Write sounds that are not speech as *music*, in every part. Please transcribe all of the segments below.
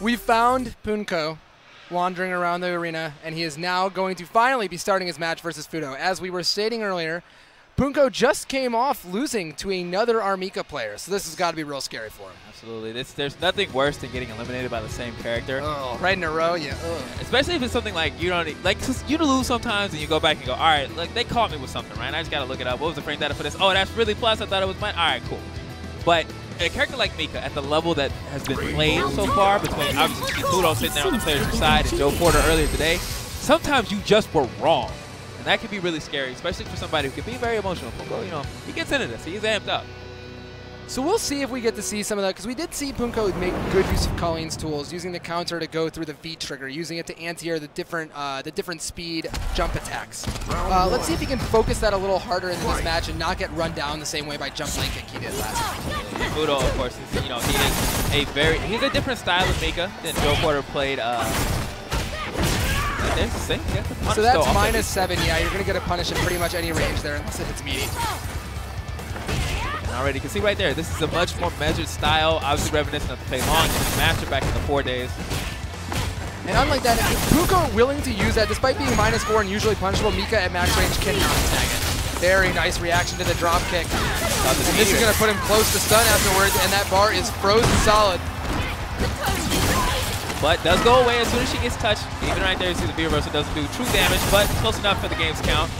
We found Punko wandering around the arena, and he is now going to finally be starting his match versus Fudo. As we were stating earlier, Punko just came off losing to another R. Mika player, so this has got to be real scary for him. Absolutely. This, there's nothing worse than getting eliminated by the same character. Oh, right in a row, yeah. Ugh. Especially if it's something like you don't like. You lose sometimes, and you go back and go, all right, like they caught me with something, right? I just gotta look it up. What was the frame data for this? Oh, that's really plus. I thought it was mine. All right, cool. But a character like Mika, at the level that has been played so far, between obviously Pluto sitting there on the player's side and Joe Porter earlier today, sometimes you just were wrong. And that can be really scary, especially for somebody who can be very emotional. Punko, you know, he gets into this. He's amped up. So we'll see if we get to see some of that, because we did see Punko make good use of Kolin's tools, using the counter to go through the V trigger, using it to anti-air the different uh, the different speed jump attacks. Uh, let's see if he can focus that a little harder in this match and not get run down the same way by jump kick he did last time. Fudo, of course, is, you know, he is a very, he's a different style of Mika than Joe Porter played. Uh, there's the same, yeah, the so that's minus seven, yeah, you're going to get a punish in pretty much any range there, unless if it's meaty. Already, you can see right there, this is a much more measured style, obviously reminiscent of the Fei Long and Master back in the four days. And unlike that, if Punko willing to use that, despite being minus four and usually punishable, Mika at max range cannot tag it. Very nice reaction to the drop kick. And this is going to put him close to stun afterwards, and that bar is frozen solid. But does go away as soon as she gets touched. Even right there, you see the V reversal doesn't do true damage, but close enough for the game's count.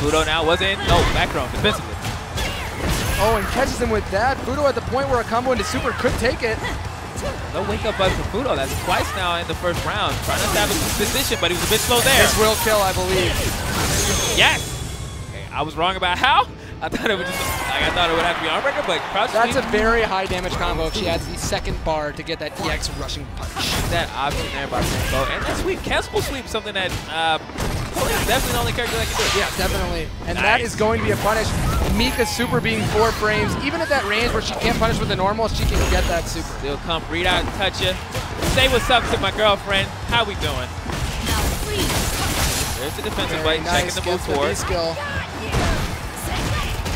Fudo now was in. No, back row, defensively. Oh, and catches him with that. Fudo at the point where a combo into super could take it. No wake up button for Fudo. That's twice now in the first round. Trying to establish his position, but he was a bit slow there. This will kill, I believe. Yes! Okay, I was wrong about how. I thought it would just like I thought it would have to be armbreaker, but crouch That's a very high damage combo if she adds the second bar to get that EX rushing punch. That option there by Punko. And that sweep, cancelable sweep, something that uh, definitely the only character that can do it. Yeah, definitely. And nice. that is going to be a punish. Mika super being four frames. Even at that range where she can't punish with the normal, she can get that super. They'll come, read out, and touch you. Say what's up to my girlfriend. How we doing? There's the defensive blade, nice. checking the move forward. Skill.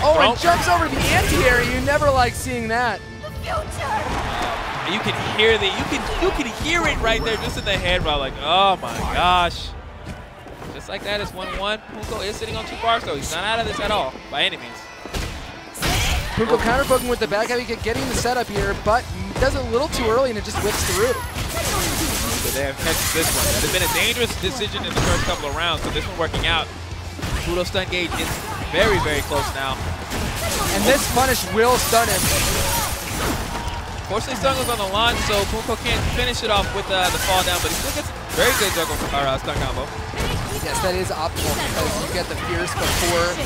Oh, and jumps over the anti-air. You never like seeing that. You can hear the you can you can hear it right there just in the head, bro. Like, oh my gosh. Just like that, it's 1-1. Punko is sitting on two bars, though. He's not out of this at all, by any means. Punko counter poking with the back heavy kick, getting the setup here, but does it a little too early and it just whips through. So they have catches this one. That has been a dangerous decision in the first couple of rounds, so this one working out. Fudo stun gauge is very, very close now. And this punish will stun him. Fortunately, stun goes on the launch, so Punko can't finish it off with uh, the fall down, but he still gets very good juggle or uh, stun combo. Yes, that is optimal because you get the Fierce before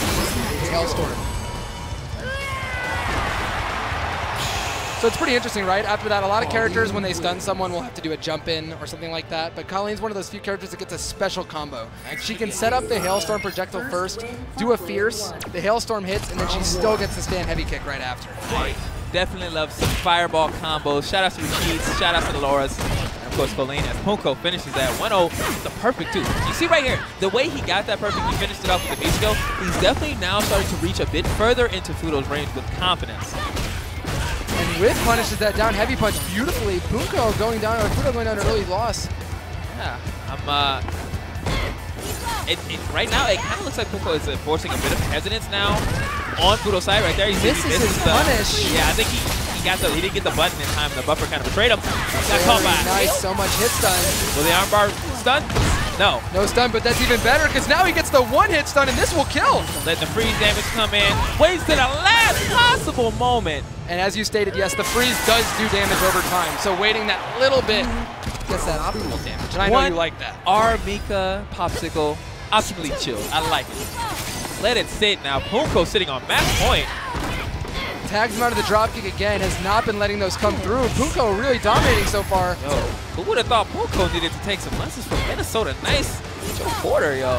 Hailstorm. So it's pretty interesting, right? After that, a lot of characters, when they stun someone, will have to do a jump in or something like that. But Kolin's one of those few characters that gets a special combo. She can set up the Hailstorm projectile first, do a Fierce, the Hailstorm hits, and then she still gets the stand heavy kick right after. Definitely love some fireball combos. Shout out to the Keats, shout out to the Lauras and of course, Kolin as Punko finishes that 1-0. The perfect two. You see right here, the way he got that perfect, he finished it off with the V skill. He's definitely now starting to reach a bit further into Fudo's range with confidence. With punishes that down heavy punch beautifully. Punko going down, or Fudo going down an early loss. Yeah, I'm, uh, it, it, right now, it kind of looks like Punko is forcing a bit of hesitance now on Fudo's side right there. He is his the, punish. Yeah, I think he, he got the he didn't get the button in time. The buffer kind of betrayed him. Got caught by. Nice, so much hit stun. Will the armbar stun? No. No stun, but that's even better because now he gets the one hit stun and this will kill. Let the freeze damage come in. Waits to the last possible moment. And as you stated, yes, the freeze does do damage over time. So waiting that little bit gets that optimal damage. And I know you like that. R. Mika Popsicle optimally chill. I like it. Let it sit now. Punko sitting on match point tags him out of the dropkick again, has not been letting those come through. Punko really dominating so far. Yo, who would have thought Punko needed to take some lessons from Minnesota? Nice Joe Porter, yo.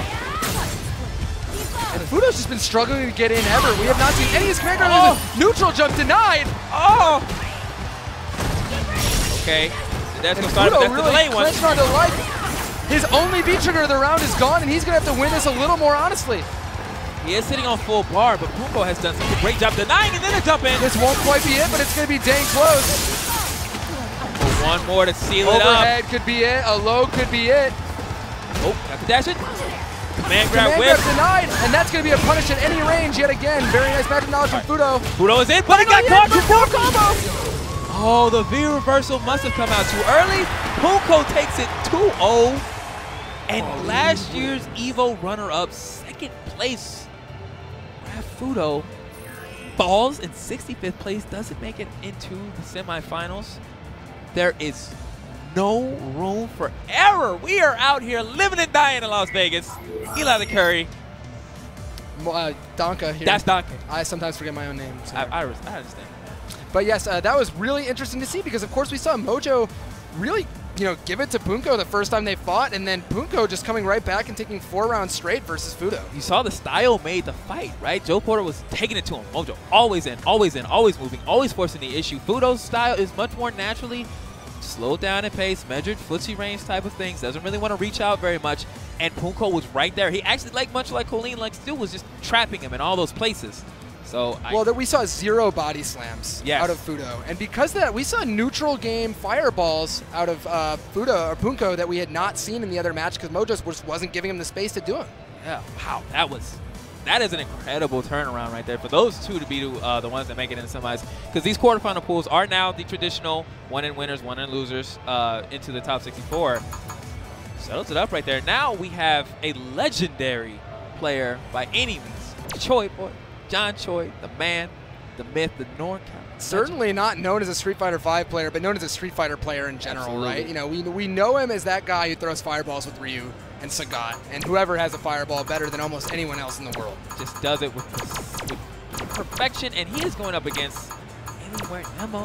And Fudo's just been struggling to get in ever. We have not seen any of his characters. Oh. Neutral jump denied. Oh! Okay. That's going to start. That's really the delay one. His only V trigger of the round is gone, and he's going to have to win this a little more honestly. He is sitting on full bar, but Punko has done such a great job denying and then a jump in. This won't quite be it, but it's going to be dang close. one more to seal it up. Overhead could be it. A low could be it. Oh, got the dash it. Man grab Command whip. grab denied, and that's going to be a punish at any range yet again. Very nice magic knowledge from Fudo. Fudo is in, but he got Oh, caught combo. Oh, the V reversal must have come out too early. Punko takes it 2-0. And oh, last year's EVO runner-up, second place, Fudo, falls in 65th place, doesn't make it into the semifinals. There is no room for error. We are out here living and dying in Las Vegas. Eli the Curry, Uh, Donka here. that's Donka. I sometimes forget my own name. so- I, I, I understand. But yes, uh, that was really interesting to see because, of course, we saw Mojo really, you know, give it to Punko the first time they fought, and then Punko just coming right back and taking four rounds straight versus Fudo. You saw the style made the fight, right? Joe Porter was taking it to him. Mojo always in, always in, always moving, always forcing the issue. Fudo's style is much more naturally slowed down in pace, measured footsie range type of things. Doesn't really want to reach out very much. And Punko was right there. He actually, like much like Kolin, like still was just trapping him in all those places. So I, Well, that we saw zero body slams Yes. out of Fudo, and because of that, we saw neutral game fireballs out of uh, Fudo or Punko that we had not seen in the other match because Mojo just wasn't giving him the space to do them. yeah, wow, that was that is an incredible turnaround right there for those two to be uh, the ones that make it in the semis. Because these quarterfinal pools are now the traditional one in winners, one in losers uh, into the top 64. Settles it up right there. Now we have a legendary player by any means. Choi boy, John Choi, the man, the myth, the NorCal. Certainly not known as a Street Fighter V player, but known as a Street Fighter player in general, Absolutely. right? You know, we, we know him as that guy who throws fireballs with Ryu and Sagat, and whoever has a fireball better than almost anyone else in the world. just does it with, with perfection, and he is going up against anywhere Nemo.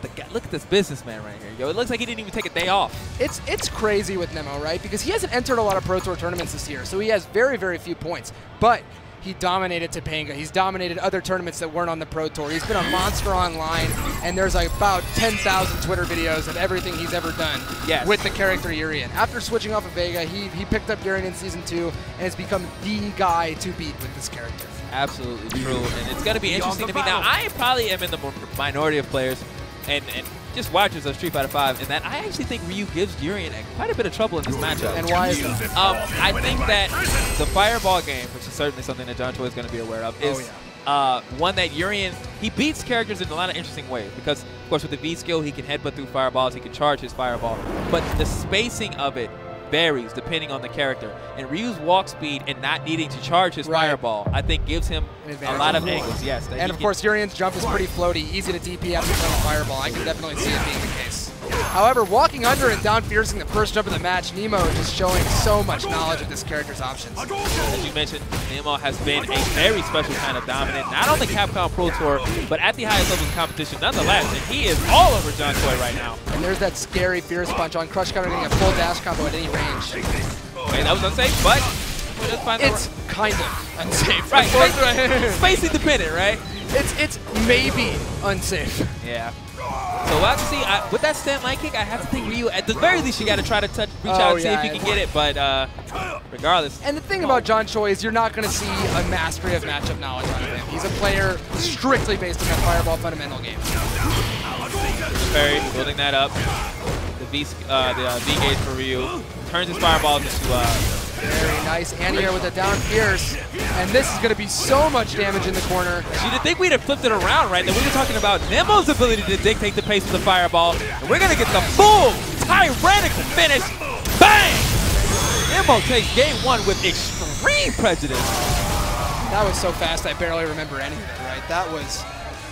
The guy, look at this businessman right here, yo. It looks like he didn't even take a day off. It's it's crazy with Nemo, right? Because he hasn't entered a lot of Pro Tour tournaments this year, so he has very, very few points. But he dominated Topanga. He's dominated other tournaments that weren't on the Pro Tour. He's been a monster online, and there's like about 10,000 Twitter videos of everything he's ever done Yes. with the character Urien. After switching off of Vega, he, he picked up Urien in Season 2 and has become the guy to beat with this character. Absolutely true, and it's going to be interesting to me. Now, I probably am in the minority of players and, and just watches of Street Fighter V, and that I actually think Ryu gives Urien quite a bit of trouble in this matchup. And why is that? Um, I think that the Fireball game, which is certainly something that John Choi is going to be aware of, is Oh, uh, one that Urien, he beats characters in a lot of interesting ways because, of course, with the V skill, he can headbutt through fireballs, he can charge his fireball, but the spacing of it varies depending on the character. And Ryu's walk speed and not needing to charge his Right. fireball, I think gives him a lot of angles, yes. And of course, Urien's jump is pretty floaty, easy to DP after throwing a fireball. I can definitely see it being the case. However, walking under and down the first jump of the match, Nemo is just showing so much knowledge of this character's options. as you mentioned, Nemo has been a very special kind of dominant, not on the Capcom Pro Tour, but at the highest levels of competition nonetheless. And he is all over John Choi right now. And there's that scary fierce punch on Crush Counter getting a full dash combo at any range. Okay, that was unsafe, but we'll just find the It's kind of unsafe. right, Of course, space, right. *laughs* space independent, right? it's it's maybe unsafe. Yeah. So we'll have to see. I, with that stand line kick, I have to think Ryu, at the very least, you got to try to touch, reach Oh, out and see if you can get it. But uh, regardless, And the thing about John Choi is you're not going to see a mastery of matchup knowledge out of him. He's a player strictly based on that fireball fundamental game. parry building that up. The V, uh, the uh, V gauge for Ryu turns his fireballs into uh, Very nice anti-air with a down Pierce. And this is going to be so much damage in the corner. You'd think we'd have flipped it around, right? That we were talking about Nemo's ability to dictate the pace of the fireball, and we're gonna get the full tyrannical finish. Bang! Nemo takes game one with extreme prejudice. That was so fast I barely remember anything, right? That was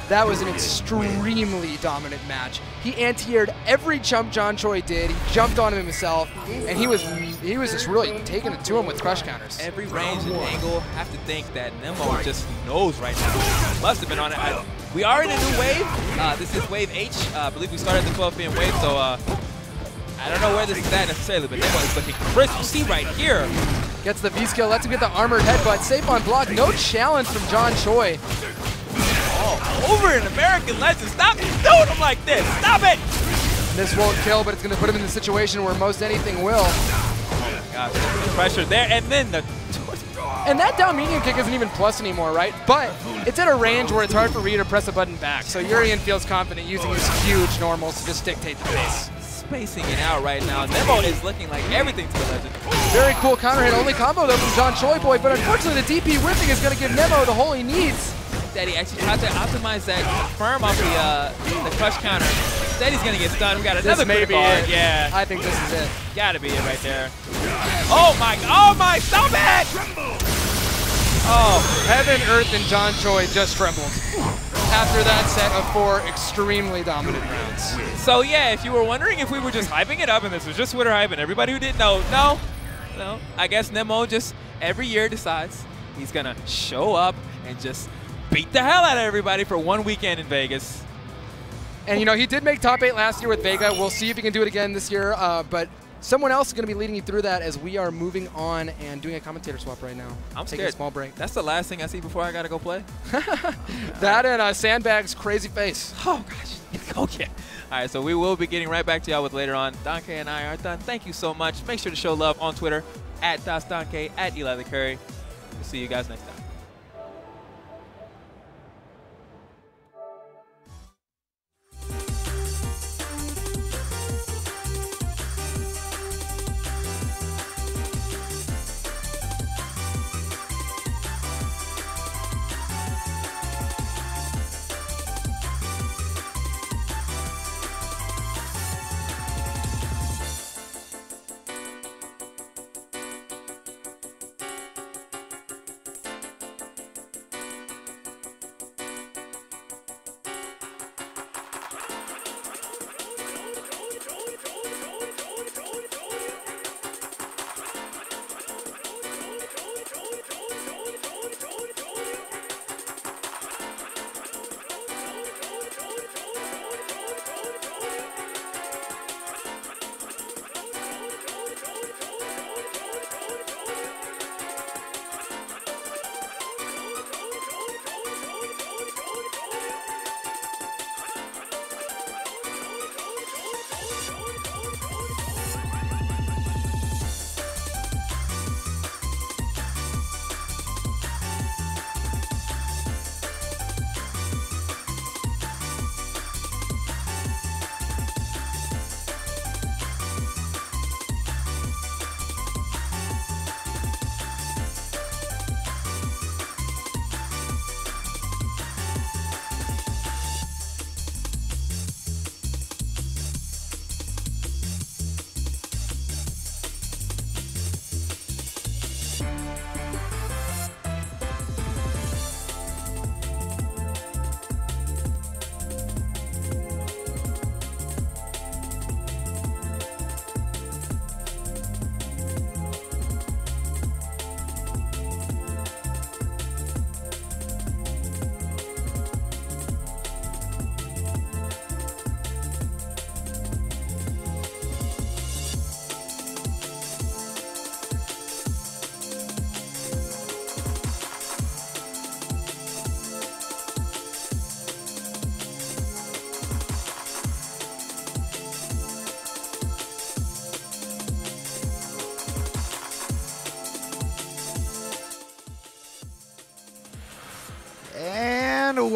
that was an extremely dominant match. He anti-aired every jump John Choi did. He jumped on him himself, and he was he was just really taking it to him with crush counters. Every range and angle, have to think that Nemo just knows right now. Must have been on it. I, we are in a new wave. Uh, this is Wave H. Uh, I believe we started the 12 PM wave, so uh, I don't know where this is at necessarily, but Nemo is looking crisp. You see right here, Gets the V skill, lets him get the armored headbutt. Safe on block, no challenge from John Choi. Oh, over an American legend. Stop doing him like this. Stop it. This won't kill, but it's going to put him in the situation where most anything will. Oh Gosh, the pressure there, and then the And that down medium kick isn't even plus anymore, right? But it's at a range where it's hard for Ryu to press a button back. So Urien feels confident using his huge normals to just dictate the pace. Spacing it out right now. Nemo is looking like everything to the legend. Very cool counter hit. Only combo though from John Choi Boy, but unfortunately the DP whipping is going to give Nemo the hole he needs. That he actually tried to optimize that firm off the uh, the crush counter. Instead he's gonna get stunned. We got another this may be it. Yeah, I think this is it. gotta be it right there. Oh my, oh my, stop it! Oh, Heaven, Earth, and John Choi just trembled after that set of four extremely dominant rounds. so yeah, if you were wondering if we were just hyping it up and this was just Twitter hype and everybody who didn't know, no, no. I guess Nemo just every year decides he's gonna show up and just beat the hell out of everybody for one weekend in Vegas. And you know, he did make top eight last year with Vega. We'll see if he can do it again this year. Uh, but someone else is going to be leading you through that as we are moving on and doing a commentator swap right now. I'm taking scared. a small break. That's the last thing I see before I gotta go play. *laughs* That and uh, Sandbag's crazy face. Oh gosh. *laughs* Okay. All right, so we will be getting right back to y'all with later on. Donkey and I are done. Thank you so much. Make sure to show love on Twitter at DasDonkey, at Eli the Curry. We'll see you guys next time.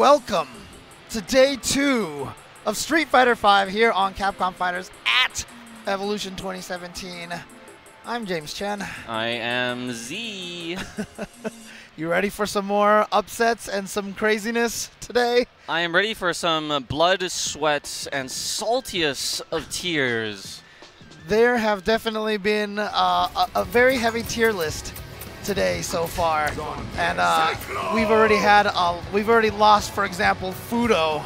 Welcome to day two of Street Fighter V here on Capcom Fighters at Evolution 2017. I'm James Chen. I am Z. *laughs* You ready for some more upsets and some craziness today? I am ready for some blood, sweat, and saltiest of tears. There have definitely been uh, a, a very heavy tier list today so far, and uh, we've already had uh, we've already lost, for example, Fudo,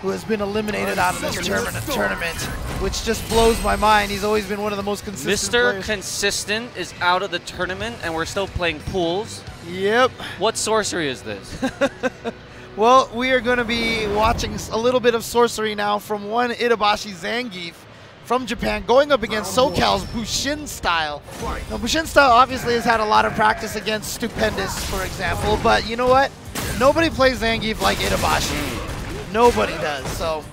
who has been eliminated out of this tournament, tournament, which just blows my mind. He's always been one of the most consistent Mr. players. Consistent is out of the tournament, and we're still playing pools. yep. What sorcery is this? *laughs* Well, we are going to be watching a little bit of sorcery now from one Itabashi Zangief from Japan going up against SoCal's Bushin style. Now, Bushin style obviously has had a lot of practice against Stupendous, for example, but you know what? Nobody plays Zangief like Itabashi. Nobody does, so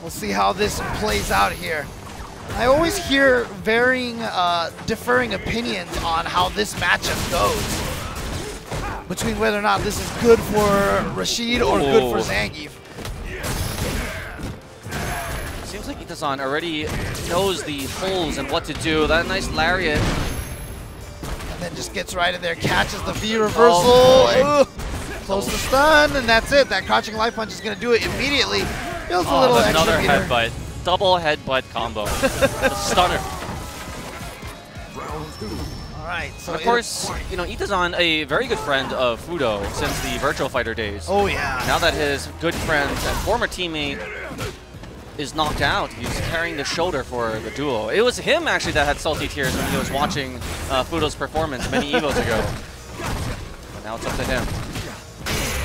we'll see how this plays out here. I always hear varying, uh, differing opinions on how this matchup goes. between whether or not this is good for Rashid or good for Ooh. Zangief. Seems like Itazan already knows the holes and what to do. That nice lariat. And then just gets right in there, catches the V oh, reversal. Oh, Close to stun, and that's it. That crouching life punch is going to do it immediately. Feels a Oh, little extra another meter. headbutt. Double headbutt combo. *laughs* the stunner. All right, so And of course, you know, Itazan, a very good friend of Fudo since the Virtua Fighter days. Oh yeah. Now that his good friend and former teammate is knocked out, he's carrying the shoulder for the duo. It was him actually that had salty tears when he was watching uh, Fudo's performance many *laughs* evos ago. But now it's up to him.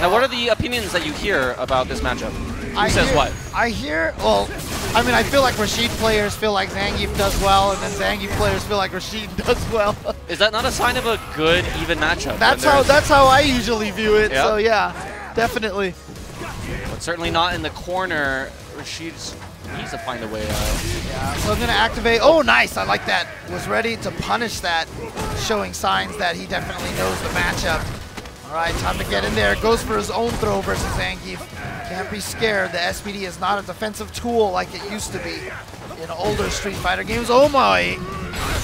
Now, what are the opinions that you hear about this matchup? Who I says hear, what? I hear. Well, I mean, I feel like Rashid players feel like Zangief does well, and then Zangief players feel like Rashid *laughs* does well. Is that not a sign of a good, even matchup? that's how. That's how I usually view it. Yeah. So yeah, definitely. But certainly not in the corner. Rashid's needs to find a way out. Yeah. So I'm gonna activate. Oh, nice. I like that. Was ready to punish that, showing signs that he definitely knows the matchup. All right, time to get in there. Goes for his own throw versus Zangief. Can't be scared. The SPD is not a defensive tool like it used to be in older Street Fighter games. Oh my!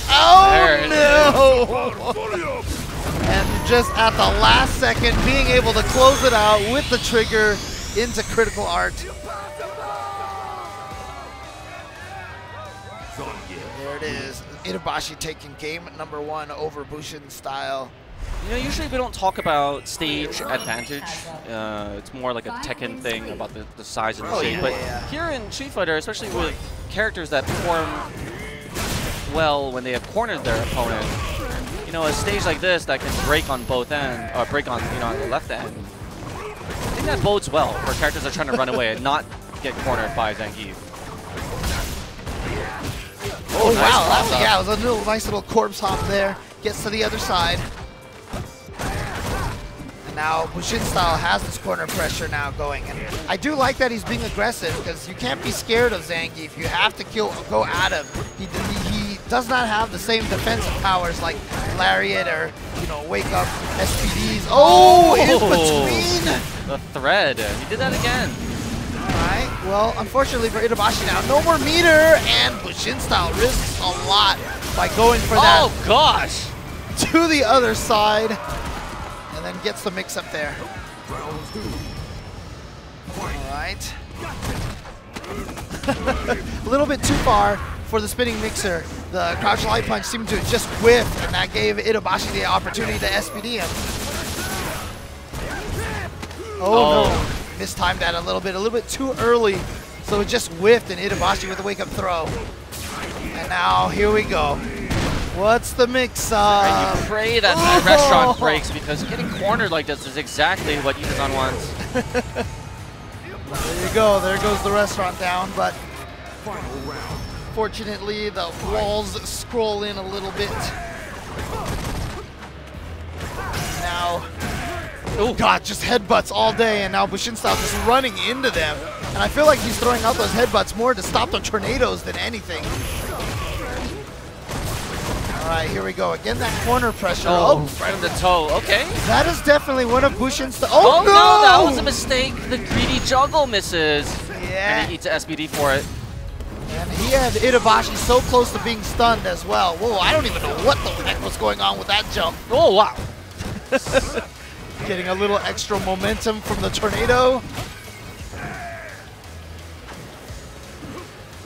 Oh no! *laughs* And just at the last second, being able to close it out with the trigger into critical art. Itabashi taking game number one over Bushin style. You know, usually we don't talk about stage advantage. Uh, it's more like a Tekken thing about the, the size and the Oh, shape. yeah, but yeah. here in Street Fighter, especially with characters that perform well when they have cornered their opponent, you know, a stage like this that can break on both ends, or break on, you know, on the left end, I think that bodes well for characters that are trying to run away and not get cornered by Zangief. Oh, oh, nice wow. That, oh, up. yeah, it was a little nice little corpse hop there. Gets to the other side. And now Bushin style has this corner pressure now going. And I do like that he's being aggressive because you can't be scared of Zangief. You have to kill, go at him. He, he, he does not have the same defensive powers like Lariat or, you know, Wake Up SPDs. Oh, in Oh. between. The thread, he did that again. Alright, well, unfortunately for Itabashi now, no more meter, and Bushin style risks a lot by going for that Oh gosh! to the other side, and then gets the mix up there. Alright. *laughs* a little bit too far for the spinning mixer. The crouch light punch seemed to just whiff, and that gave Itabashi the opportunity to SPD him. Oh, Oh. no. Mistimed that a little bit, a little bit too early. So it just whiffed and Itabashi with a wake up throw. And now here we go. What's the mix And up? you pray that that oh! restaurant Oh. breaks because getting cornered like this is exactly what Itazan wants. *laughs* There you go. There goes the restaurant down. But fortunately, the walls scroll in a little bit. Now, oh god, just headbutts all day, and now Bushin style just running into them. And I feel like he's throwing out those headbutts more to stop the tornadoes than anything. All right, here we go. Again, that corner pressure. Oh, Oh, right on the toe. Okay. that is definitely one of Bushin's. Oh, oh, no! that was a mistake. The greedy juggle misses. Yeah. And he eats a SPD for it. And he had Itabashi so close to being stunned as well. Whoa, I don't even know what the heck was going on with that jump. Oh, wow. *laughs* Getting a little extra momentum from the tornado.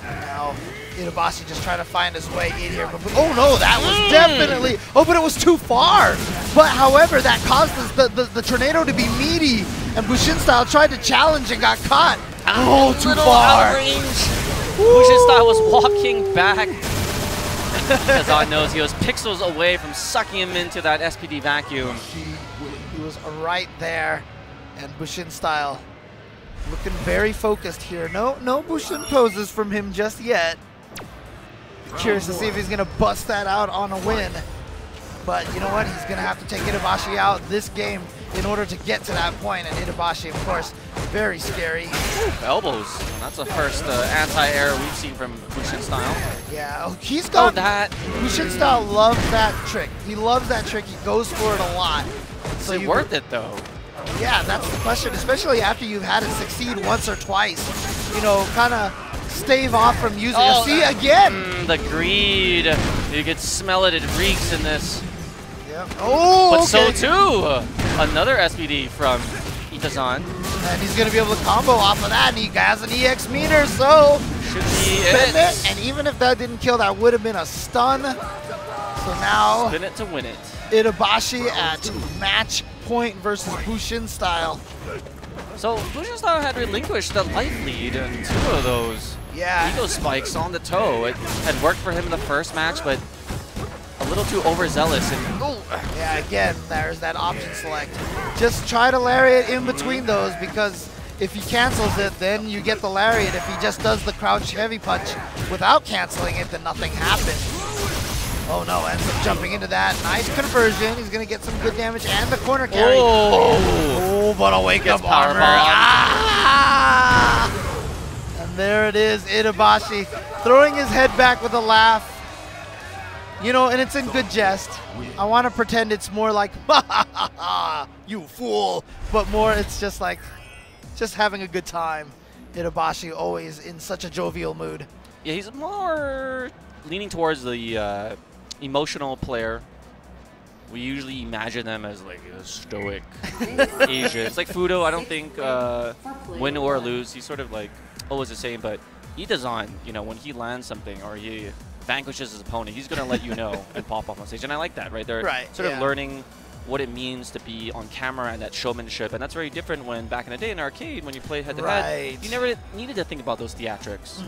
Now, Itabashi just trying to find his way in here. But, oh no, that was Mm. definitely, oh, but it was too far. But however, that caused the, the, the tornado to be meaty. And Bushin style tried to challenge and got caught. Oh, too far. out of range. Bushin style was walking back. *laughs* Kazan knows he was pixels away from sucking him into that SPD vacuum. Was right there. And Bushin style looking very focused here. No, no Bushin poses from him just yet. Curious to see if he's going to bust that out on a win. But you know what? He's going to have to take Itabashi out this game in order to get to that point. And Itabashi, of course, very scary. Elbows. That's the first uh, anti-air we've seen from Bushin style. Yeah, oh, he's Oh, got oh, that. Bushin style loves that trick. He loves that trick. He goes for it a lot. So Is it you- worth it though? Yeah, that's the question, especially after you've had it succeed once or twice. You know, kind of stave off from using Oh, it. See, again! Mm, the greed. You could smell it. It reeks in this. Yep. Oh, But okay. so too, another SPD from Itazan. And he's going to be able to combo off of that, and he has an EX meter, so Should be spin it. it. And even if that didn't kill, that would have been a stun. So now Spin it to win it. Itabashi at match point versus Bushin style. So Bushin Style had relinquished the light lead in two of those Yeah. Eagle Spikes on the toe. It had worked for him in the first match, but a little too overzealous. And oh, Yeah, again, there's that option select. Just try to lariat in between those because if he cancels it, then you get the lariat. If he just does the crouch heavy punch without canceling it, then nothing happens. Oh no, ends up jumping into that. Nice conversion. He's gonna get some good damage and the corner carry. Oh. Oh, but a wake up armor. Ah! And there it is, Itabashi throwing his head back with a laugh. You know, and it's in good jest. I want to pretend it's more like, *laughs* ha ha ha ha, you fool. But more, it's just like, just having a good time. Itabashi always in such a jovial mood. yeah, he's more leaning towards the uh, emotional player. We usually imagine them as like a stoic *laughs* Asian. It's like Fudo. I don't think uh, win or lose. He's sort of like always the same. But Itazan, you know, when he lands something or he vanquishes his opponent, he's gonna let you know *laughs* and pop off on stage. And I like that, right? They're Right, sort yeah. of learning what it means to be on camera and that showmanship. And that's very different when back in the day in arcade when you played head to head, Right. you never needed to think about those theatrics.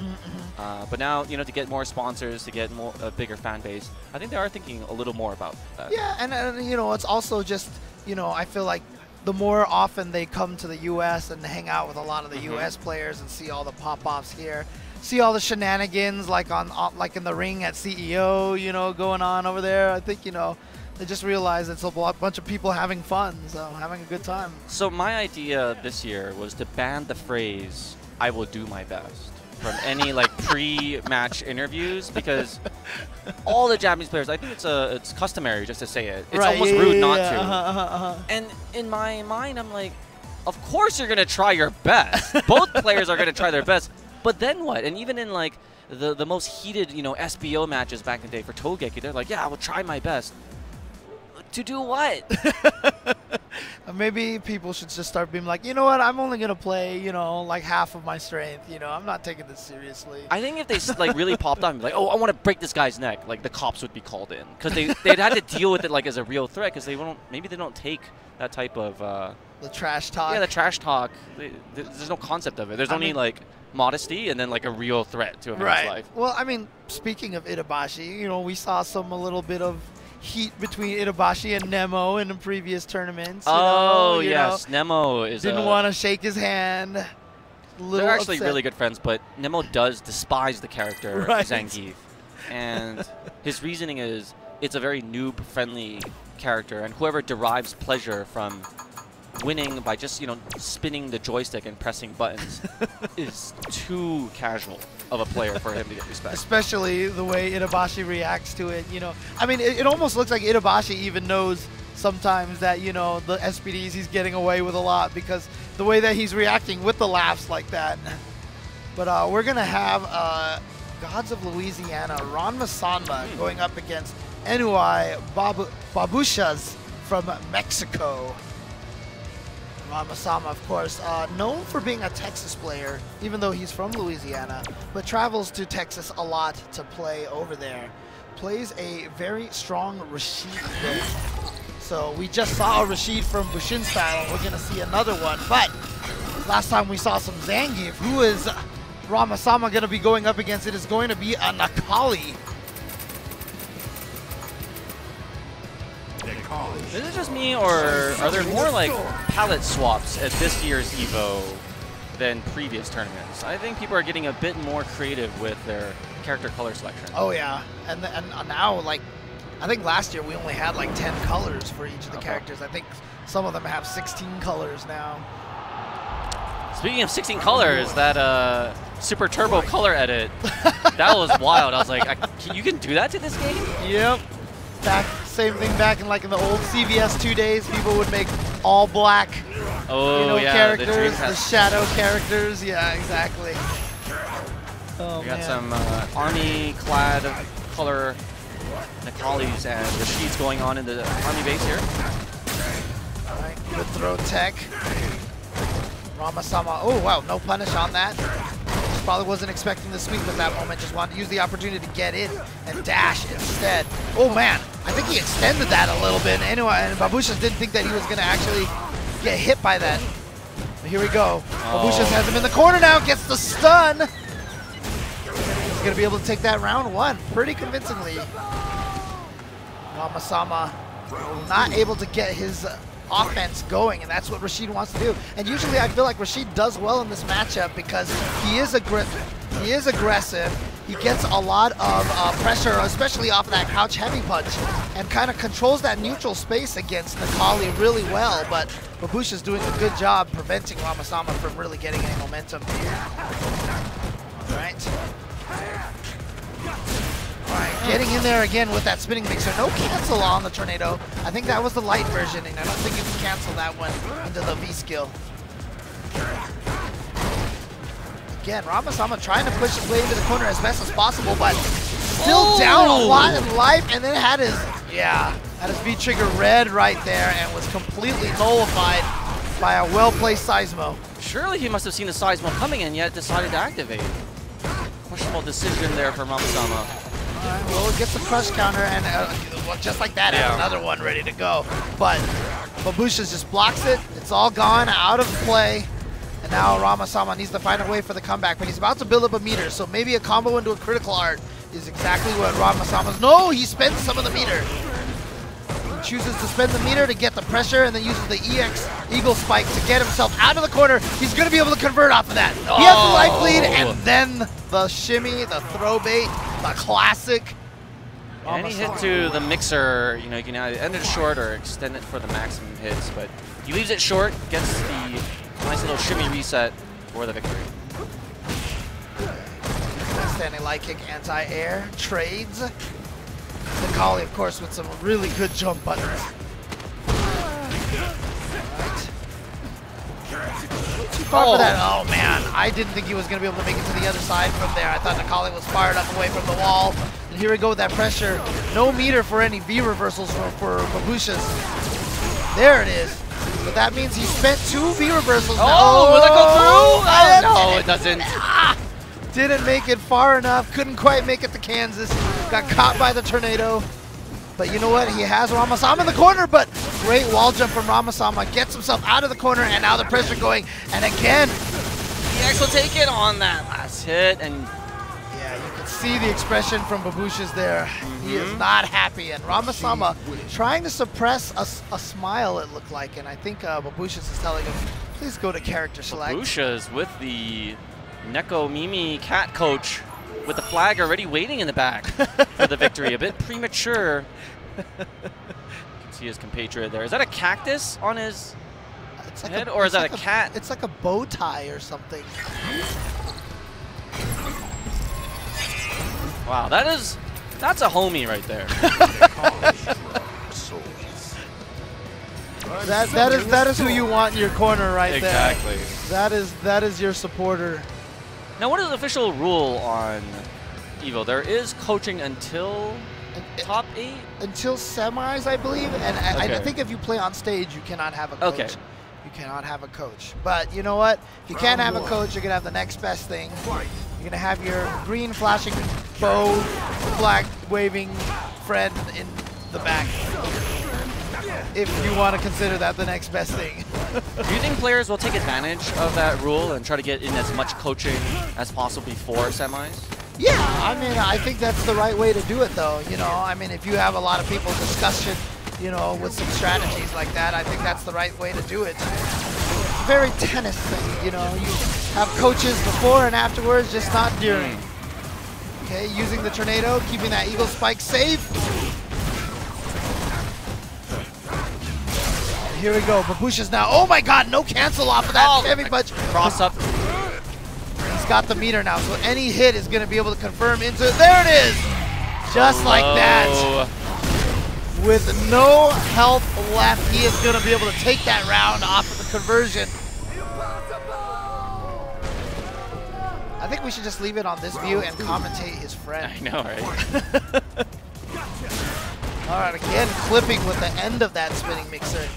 Uh, but now, you know, to get more sponsors, to get more a bigger fan base, I think they are thinking a little more about that. Yeah, and, and you know, it's also just, you know, I feel like the more often they come to the U.S. and hang out with a lot of the Mhm. U.S. players and see all the pop-offs here, see all the shenanigans like on, on like in the ring at CEO, you know, going on over there. I think you know, they just realize it's a bunch of people having fun, so having a good time. So my idea this year was to ban the phrase "I will do my best" from any like *laughs* pre-match interviews because all the Japanese players, I think it's a it's customary just to say it. It's Right, almost yeah, rude yeah, not yeah, to. uh-huh, uh-huh, uh-huh. And in my mind, I'm like, of course you're gonna try your best. Both *laughs* players are gonna try their best. But then what? And even in like the the most heated, you know, SBO matches back in the day for Togeki, they're like, yeah, I will try my best. To do what? *laughs* Uh, Maybe people should just start being like, you know what? I'm only gonna play, you know, like half of my strength. You know, I'm not taking this seriously. I think if they like really *laughs* popped on, like, oh, I want to break this guy's neck, like the cops would be called in because they they'd had to deal with it like as a real threat because they won't maybe they don't take that type of uh, the trash talk. yeah the trash talk. There's no concept of it. There's I only mean- like modesty and then like a real threat to a man's Right. life. Well, I mean, speaking of Itabashi, you know, we saw some a little bit of heat between Itabashi and Nemo in the previous tournaments. Oh know, yes, Nemo is didn't want to shake his hand. They're actually upset. really good friends, but Nemo does despise the character Right. Zangief. And his reasoning is it's a very noob friendly character, and whoever derives pleasure from winning by just, you know, spinning the joystick and pressing buttons *laughs* is too casual of a player for him to get respect. Especially the way Itabashi reacts to it. You know, I mean, it, it almost looks like Itabashi even knows sometimes that you know the SPDs he's getting away with a lot because the way that he's reacting with the laughs like that. But uh, we're gonna have uh, Gods of Louisiana, Ron Masanma Hmm. going up against Enui Babu- Babushas from Mexico. Ron Masama, of course, uh, known for being a Texas player, even though he's from Louisiana, but travels to Texas a lot to play over there. Plays a very strong Rashid. So we just saw a Rashid from Bushin style, and we're going to see another one. But last time we saw some Zangief, who is Ramasama going to be going up against? It is going to be a Necalli. Is it just me, or are there more like palette swaps at this year's Evo than previous tournaments? I think people are getting a bit more creative with their character color selection. Oh yeah, and and now like, I think last year we only had like 10 colors for each of the Okay. characters. I think some of them have 16 colors now. Speaking of 16 colors, that uh, Super Turbo color edit, that was *laughs* wild. I was like, I, can, you can do that to this game? Yep. Back same thing back in like in the old CVS two days. People would make all black, Oh, you know, yeah, characters, the, Dreamcast. shadow characters. Yeah, exactly. Oh, We got man. some uh, army-clad color Necallis and Rashid's going on in the army base here. All right, good throw tech. Ramasama. Oh wow, no punish on that. Probably wasn't expecting the sweep at that moment. Just wanted to use the opportunity to get in and dash instead. Oh man, I think he extended that a little bit. Anyway, and Babushas didn't think that he was going to actually get hit by that. But here we go. Babushas Oh. has him in the corner now. Gets the stun. He's going to be able to take that round one pretty convincingly. Ramasama not able to get his uh, offense going, and that's what Rashid wants to do. And usually, I feel like Rashid does well in this matchup because he is aggressive. He is aggressive. He gets a lot of uh, pressure, especially off of that crouch heavy punch, and kind of controls that neutral space against Necalli really well. But Babush is doing a good job preventing Ramasama from really getting any momentum. All right. Alright, getting in there again with that spinning mixer. No cancel on the tornado. I think that was the light version, and I don't think you can cancel that one into the V skill. Again, Ramasama trying to push his way into the corner as best as possible, but still down a lot in life, and then had his, yeah, had his V trigger red right there and was completely nullified by a well-placed Seismo. Surely he must have seen the Seismo coming and yet decided to activate. Questionable decision there from Ramasama. Alright, well, it gets a crush counter, and uh, well, just like that, Yeah. has another one ready to go. But Babusha just blocks it. It's all gone, out of play. And now Ramasama needs to find a way for the comeback, but he's about to build up a meter, so maybe a combo into a critical art is exactly what Ramasama's... No, he spends some of the meter. He chooses to spend the meter to get the pressure and then uses the EX Eagle Spike to get himself out of the corner. He's going to be able to convert off of that. He has the life lead oh. and then the shimmy, the throw bait, the classic. Any hit to the mixer, you know, you can either end it short or extend it for the maximum hits, but he leaves it short, gets the nice little shimmy reset for the victory. Standing light kick, anti-air, trades. Necalli, of course, with some really good jump buttons. Right. Too far for that. Oh man, I didn't think he was going to be able to make it to the other side from there. I thought Necalli was fired up away from the wall. And here we go with that pressure. No meter for any V reversals for, for Babushas. There it is. But that means he spent two V reversals. now. Oh, will that go through? Oh, Oh, no, it doesn't. Ah! Didn't make it far enough. Couldn't quite make it to Kansas. Got caught by the tornado. But you know what? He has Ramasama in the corner, but great wall jump from Ramasama. Gets himself out of the corner, and now the pressure going. And again, EX will take it on that last hit, and yeah, you can see the expression from Babushas there. He is Mhm. not happy. And Ramasama trying to suppress a smile, it looked like. And I think uh, Babushas is telling him, please go to character select. Busha's with the Neko Mimi cat coach with the flag already waiting in the back for the victory. A bit *laughs* premature. You can see his compatriot there. Is that a cactus on his It's like head, or is that like a cat? It's like a bow tie or something. Wow, that is that's a homie right there. *laughs* That that is that is who you want in your corner right there. exactly. That is that is your supporter. Now, what is the official rule on Evo? There is coaching until And- and- uh, top eight. until semis, I believe, and I, I think if you play on stage, you cannot have a coach. Okay. You cannot have a coach. But you know what? If you can't have a coach, you're gonna have the next best thing. You're gonna have your green flashing bow, flag waving friend in the back. If you want to consider that the next best thing. *laughs* Do you think players will take advantage of that rule and try to get in as much coaching as possible before semis? Yeah, I mean, I think that's the right way to do it, though. You know, I mean, if you have a lot of people discussion, you know, with some strategies like that, I think that's the right way to do it. It's very tennis thing, you know. You have coaches before and afterwards, just not during. Hmm. Okay, using the tornado, keeping that eagle spike safe. Here we go. Babusha's now. Oh my God! No cancel off of that Oh, heavy punch. Cross up. He's got the meter now, so any hit is going to be able to confirm into. it. There it is! Just like that. With no health left. He is going to be able to take that round off of the conversion. I think we should just leave it on this view and commentate his friend. I know, right? *laughs* All right, again, clipping with the end of that spinning mixer.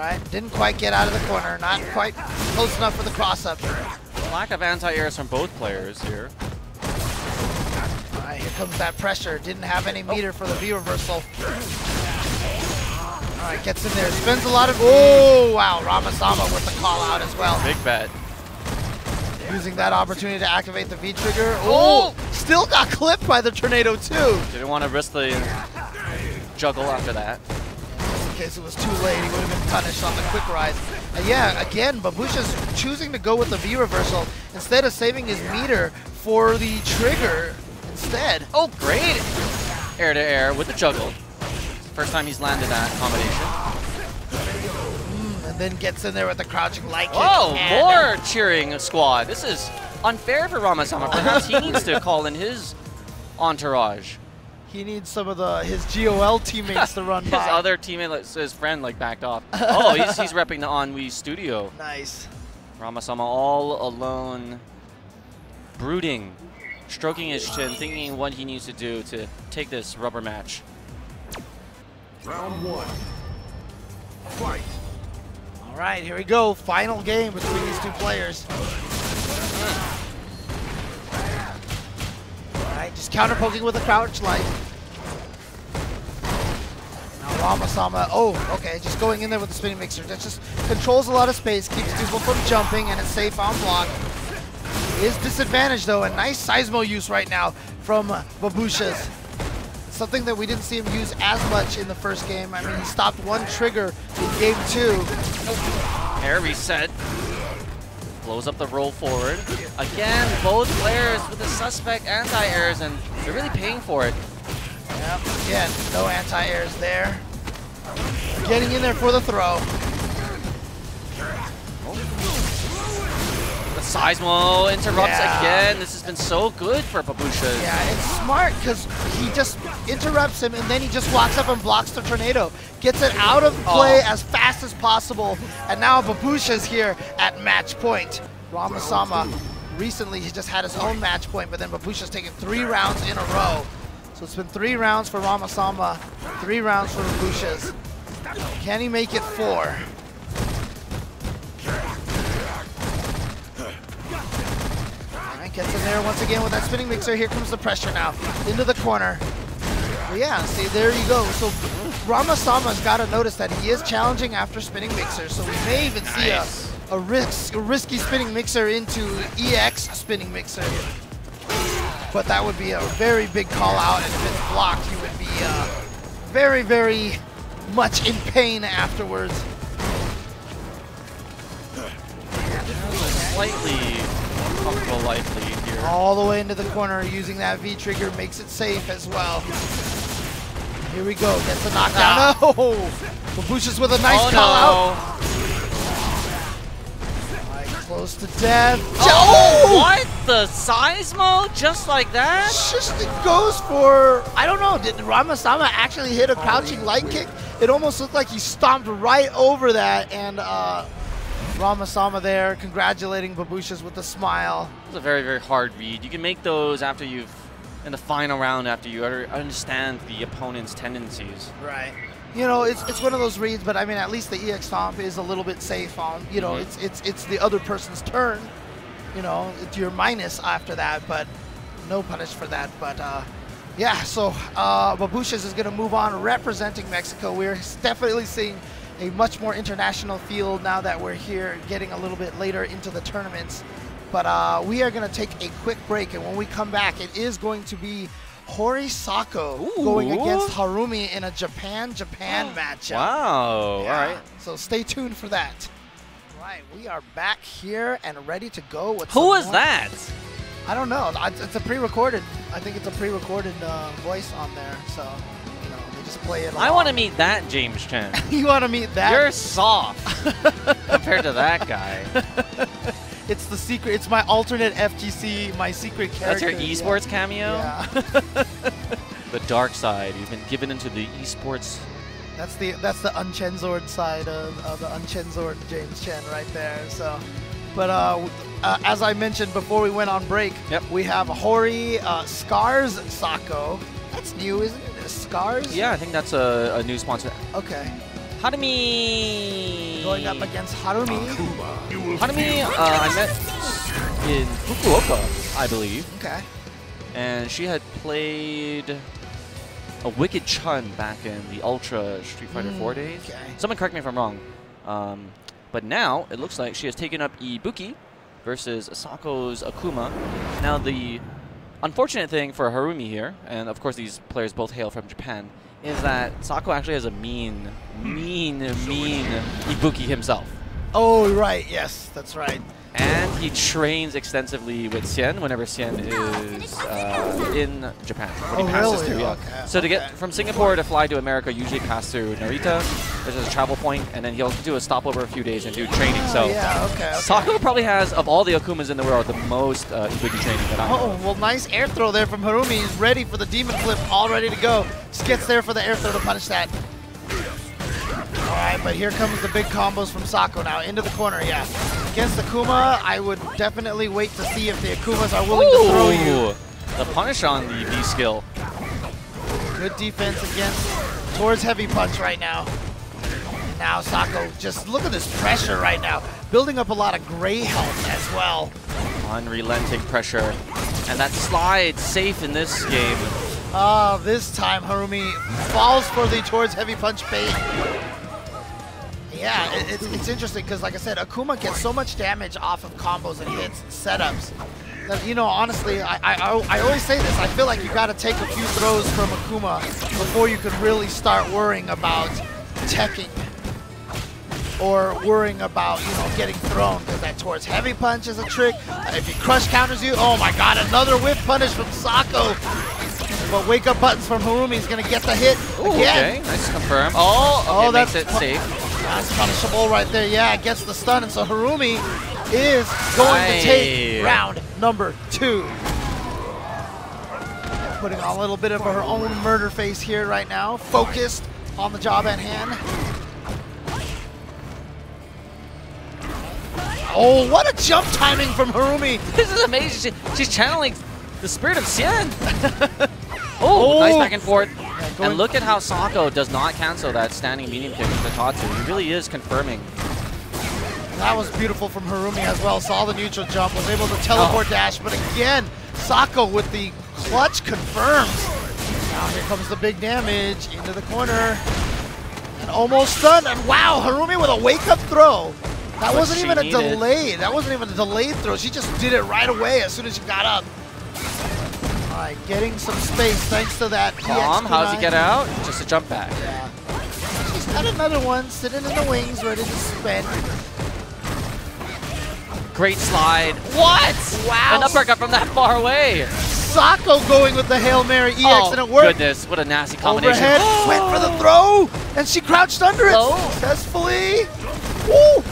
All right, didn't quite get out of the corner. Not quite close enough for the cross-up. Lack of anti-airs from both players here. All right, here comes that pressure. Didn't have any oh. meter for the V reversal. All right, gets in there. Spends a lot of... Oh, wow. Ramasama with the call out as well. Big bet. Using that opportunity to activate the V trigger. Oh, oh still got clipped by the tornado too. Didn't want to risk the juggle after that. Case it was too late, he would have been punished on the quick rise. And yeah, again, Babusha's choosing to go with the V reversal instead of saving his meter for the trigger instead. Oh, great! Air to air with the juggle. First time he's landed that combination. Mm, and then gets in there with the crouching light kick. Oh, and- more cheering squad. This is unfair for Ramasama. Perhaps he needs to call in his entourage. He needs some of the his GOL teammates to run *laughs* His by. other teammate, like, his friend, like backed off. Oh, he's, he's repping the Ennui studio. *laughs* Nice. Ramasama all alone, brooding, stroking his chin, thinking what he needs to do to take this rubber match. Round one. Fight. All right, here we go. Final game between these two players. Right, just counter poking with a crouch light. Now Ramasama, oh, okay, just going in there with the spinning mixer. That just controls a lot of space, keeps people from jumping, and it's safe on block. Is disadvantaged though, a nice Seismo use right now from Babusha's. Something that we didn't see him use as much in the first game. I mean, he stopped one trigger in game two. Air reset. Blows up the roll forward. Again, both players with the suspect anti-airs, and they're really paying for it. Yep, again, no anti-airs there. Getting in there for the throw. Oh. The Seismo interrupts Yeah. again. This has been so good for Babusha. Yeah, it's smart because he just interrupts him and then he just walks up and blocks the tornado. Gets it out of play Oh. as fast as possible. And now Babusha's here at match point. Ramasama recently he just had his own match point, but then Babusha's taken three rounds in a row. So it's been three rounds for Ramasama, three rounds for Babusha's. Can he make it four? Gets in there once again with that spinning mixer. Here comes the pressure now. Into the corner. Well, yeah, see, there you go. So Ramasama's got to notice that he is challenging after spinning mixer. So we may even see Nice. a, a, risk, a risky spinning mixer into EX spinning mixer. But that would be a very big call out, and if it's blocked, he would be uh, very, very much in pain afterwards. Slightly comfortable life lead here. all the way into the corner using that V trigger makes it safe as well. Here we go, gets a knockdown. Oh! Babusha's with a nice oh, call out. no. Right, close to death. Oh, what? The Seismo? Just like that? Just it goes for, I don't know, did Ramasama actually hit a crouching light kick? It almost looked like he stomped right over that and uh, Ramasama there congratulating Babusha's with a smile. It's a very, very hard read. You can make those after you've, in the final round, after you understand the opponent's tendencies. Right. You know, it's it's one of those reads, but I mean, at least the EX stomp is a little bit safe on. You know, Mhm. it's it's it's the other person's turn. You know, it's your minus after that, but no punish for that. But uh, yeah, so uh, Babusha's is going to move on, representing Mexico. We're definitely seeing a much more international field now that we're here, getting a little bit later into the tournaments. But uh, we are going to take a quick break, and when we come back, it is going to be Hori Sako going against Harumi in a Japan-Japan *gasps* matchup. Wow. Yeah, All right. So stay tuned for that. Right, we are back here and ready to go with. Who was that? I don't know. It's a pre-recorded. I think it's a pre-recorded uh, voice on there. So, you know, they just play it. I want to meet that James Chen. *laughs* you want to meet that? You're soft *laughs* compared to that guy. *laughs* it's the secret. It's my alternate FGC. My secret character. That's your yeah. esports cameo? Yeah. *laughs* the dark side. You've been given into the esports. That's the that's the Unchenzord side of, of the Unchenzord James Chen right there. So, but uh, uh, as I mentioned before we went on break, Yep. we have Hori uh, Scars Sako. That's new, isn't it? Scars. Yeah, I think that's a, a new sponsor. Okay. Harumi! Going up against Harumi. Akuma, you will Harumi, uh, I met in Fukuoka, I believe, Okay. and she had played a Wicked Chun back in the Ultra Street Fighter 4 days. okay. Someone correct me if I'm wrong. Um, but now it looks like she has taken up Ibuki versus Asako's Akuma. Now the unfortunate thing for Harumi here, and of course these players both hail from Japan, is that Sako actually has a mean, hmm. mean, mean Ibuki himself. Oh right. Yes, that's right. And he trains extensively with Xian whenever Xian is uh, in Japan. When he Oh, passes really? through, yeah. So to get from Singapore to fly to America, usually pass through Narita. which is a travel point, and then he'll do a stopover a few days and do training. So Oh, yeah. Okay. okay. Sako probably has, of all the Akumas in the world, the most uh, Ibuki training that I know. Oh, well, nice air throw there from Harumi. He's ready for the demon flip, all ready to go. Just gets there for the air throw to punish that. All right, but here comes the big combos from Sako now. Into the corner, yeah. Against Akuma, I would definitely wait to see if the Akumas are willing to throw you. The punish on the V skill. Good defense against towards heavy punch right now. And now Sako, just look at this pressure right now. Building up a lot of gray health as well. Unrelenting pressure. And that slide safe in this game. Ah, this time Harumi falls for the towards heavy punch bait. Yeah, it, it's, it's interesting because, like I said, Akuma gets so much damage off of combos and hits and setups. That, you know, honestly, I, I, I- I always say this. I feel like you got to take a few throws from Akuma before you can really start worrying about teching or worrying about, you know, getting thrown because that towards heavy punch is a trick. Uh, If he crush counters you, oh my god, another whip punish from Sako. But wake up buttons from Harumi is going to get the hit Ooh, again. okay, nice confirm. Oh, Oh, makes that's it safe. That's punishable right there. Yeah, it gets the stun, and so Harumi is going to take round number two. Putting on a little bit of her own murder face here right now, focused on the job at hand. Oh, what a jump timing from Harumi! This is amazing. She, she's channeling the spirit of Xian. *laughs* oh, nice oh. back and forth. And look at how Sako does not cancel that standing medium kick with the Tatsu. He really is confirming. That was beautiful from Harumi as well. Saw the neutral jump, was able to teleport Oh. dash, but again, Sako with the clutch confirms. Now here comes the big damage into the corner. And almost stunned. And wow, Harumi with a wake-up throw. That wasn't even a needed. delay. That wasn't even a delayed throw. She just did it right away as soon as she got up. All right, getting some space thanks to that. Tom, EX how does he get out? Just a jump back. Yeah. She's got another one sitting in the wings ready to spin. Great slide. What? Wow. An uppercut from that far away. Sako going with the Hail Mary EX oh, and it worked. goodness. What a nasty combination. Overhead, went for the throw, and she crouched under it Oh. successfully. Woo!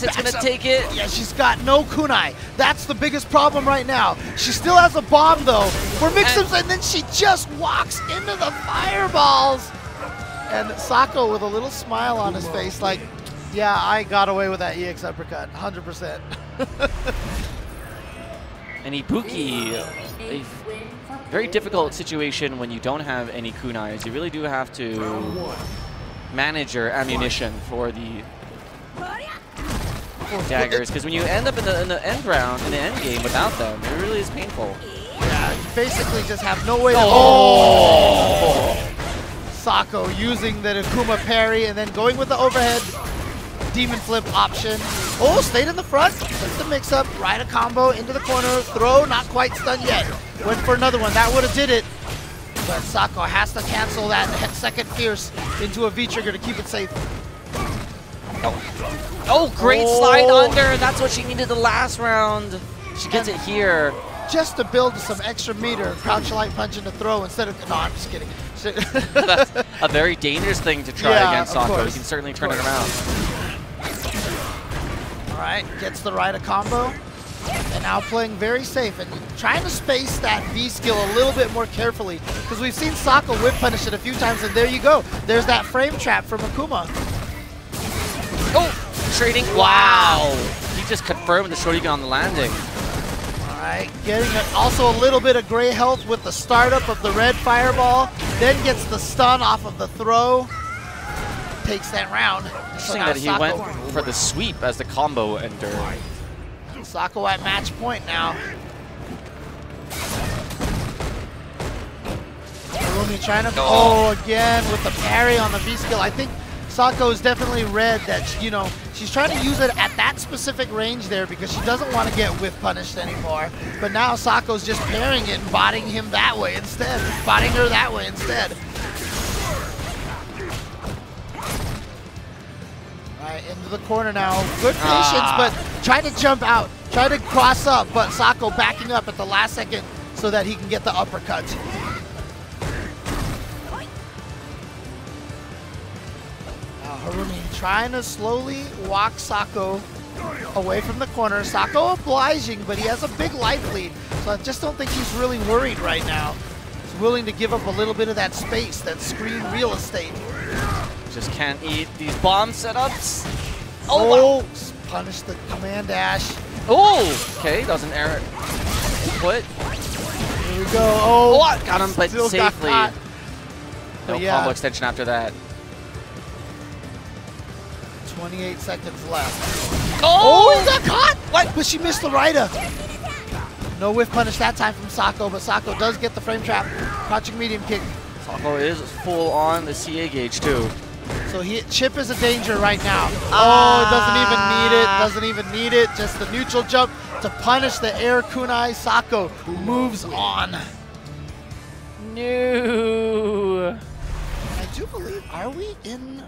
Hit's Backs gonna take it. Yeah, she's got no kunai. That's the biggest problem right now. She still has a bomb though for mix-ups, and then she just walks into the fireballs. And Sako with a little smile on his face, like, yeah, I got away with that EX uppercut, 100%. And Ibuki, a very difficult situation when you don't have any kunais. You really do have to manage your ammunition for the daggers, because when you end up in the, in the end round, in the end game without them, it really is painful. Yeah, you basically just have no way to. Oh! oh! Sako using the Akuma parry and then going with the overhead demon flip option. Oh, stayed in the front. That's the mix up. Right a combo into the corner. Throw, not quite stunned yet. Went for another one. That would have did it. But Sako has to cancel that second fierce into a V trigger to keep it safe. Oh, great Oh. slide under. That's what she needed the last round. She gets it here. Just to build some extra meter, crouch light punch in the throw instead of. No, I'm just kidding. *laughs* That's a very dangerous thing to try Yeah, against of Sako. You course. can certainly turn it around. All right, gets the right a combo. And now playing very safe and trying to space that V skill a little bit more carefully. Because we've seen Sako whip punish it a few times, and there you go. There's that frame trap from Akuma. Oh. Wow. He just confirmed the Shoryuken on the landing. All right, getting a, also a little bit of gray health with the startup of the red fireball. Then gets the stun off of the throw. Takes that round. Interesting that he Sako- went for the sweep as the combo ender. Sako at match point now. Harumi trying to oh. oh again with the parry on the V skill. I think Sako is definitely read that you know she's trying to use it at that specific range there because she doesn't want to get whiff punished anymore. But now Sako's just parrying it and botting him that way instead, botting her that way instead. Right into the corner now. Good patience, Ah. but trying to jump out, try to cross up, but Sako backing up at the last second so that he can get the uppercut. Harumi trying to slowly walk Sako away from the corner. Sako obliging, but he has a big life lead, so I just don't think he's really worried right now. He's willing to give up a little bit of that space, that screen real estate. Just can't eat these bomb setups. Oh, oh wow. punish the command dash. Oh, okay, doesn't air put. Here we go. Oh, Oh, got him, but still got safely. No yeah. combo extension after that. 28 seconds left. Oh, oh! he got caught! What? But she missed the Raida. No whiff punish that time from Sako, but Sako does get the frame trap. Crouching medium kick. Sako is full on the CA gauge too. So he, Chip is a danger right now. Oh, doesn't even need it. Doesn't even need it. Just the neutral jump to punish the air kunai. Sako moves on. No. I do believe. Are we in?